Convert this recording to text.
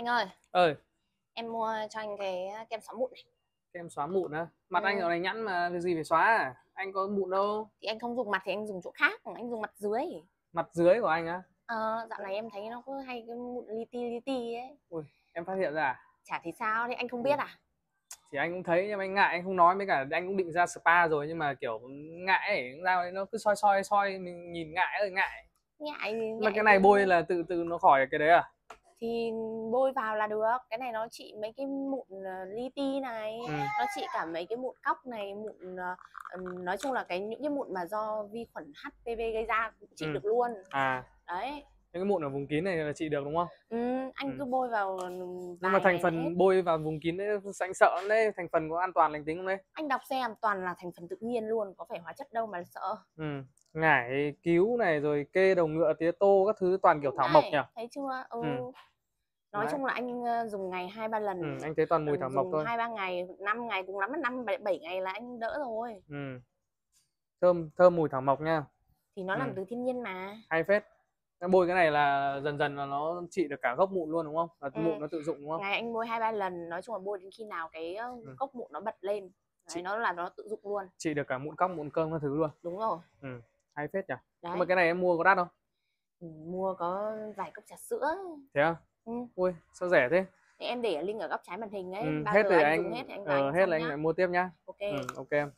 Anh ơi, ơi em mua cho anh cái kem xóa mụn này. kem xóa mụn á mặt Ừ. anh dạo này nhẵn mà việc gì phải xóa à anh có mụn đâu Thì anh không dùng mặt thì anh dùng chỗ khác, anh dùng mặt dưới. mặt dưới của anh á Ờ, dạo này em thấy nó cứ hay cái mụn li ti li ti ấy. em phát hiện ra à Chả thì sao thì anh không Ừ. biết à? thì anh cũng thấy nhưng mà anh ngại anh không nói với cả anh cũng định ra spa rồi nhưng mà kiểu ngại ấy, ra đấy nó cứ soi soi soi mình nhìn ngại ơi ngại Ngại thì mà ngại cái này bôi là tự tự nó khỏi cái đấy à thì bôi vào là được. Cái này nó trị mấy cái mụn ờ, li ti này, ừ. nó trị cả mấy cái mụn cóc này, mụn ờ, nói chung là cái những cái mụn mà do vi khuẩn HPV gây ra cũng trị Ừ. được luôn. à Đấy. những cái mụn ở vùng kín này là trị được đúng không Ừ, anh Ừ. cứ bôi vào nhưng mà thành là hết. phần bôi vào vùng kín đấy anh sợ đấy thành phần có an toàn lành tính không đấy anh đọc xem toàn là thành phần tự nhiên luôn có phải hóa chất đâu mà sợ ừ. ngải cứu này rồi kê đầu ngựa tía tô các thứ toàn kiểu thảo mộc Này, nhỉ thấy chưa ừ. Ừ. nói Đấy. chung là anh dùng ngày hai ba lần ừ. anh thấy toàn mùi thảo mộc thôi hai ba ngày năm ngày cùng lắm năm bảy ngày là anh đỡ rồi ừ. thơm thơm mùi thảo mộc nha thì nó Ừ. làm từ thiên nhiên mà hay phết bôi cái này là dần dần là nó trị được cả gốc mụn luôn đúng không là Ừ. mụn nó tự dụng đúng không ngày anh bôi hai ba lần nói chung là bôi đến khi nào cái Ừ. gốc mụn nó bật lên Chị- Đấy, nó là nó tự dụng luôn trị được cả mụn cóc mụn cơm các thứ luôn đúng rồi hay phết nhỉ đấy nhưng mà cái này em mua có đắt không Ừ, mua có vài cốc trà sữa thế à ừ. Ui sao rẻ thế? Thì em để link ở góc trái màn hình ấy ừ. bao hết giờ rồi anh anh, dùng hết thì anh ờ, anh hết là anh lại mua tiếp nhá. Ok. Ừ, ok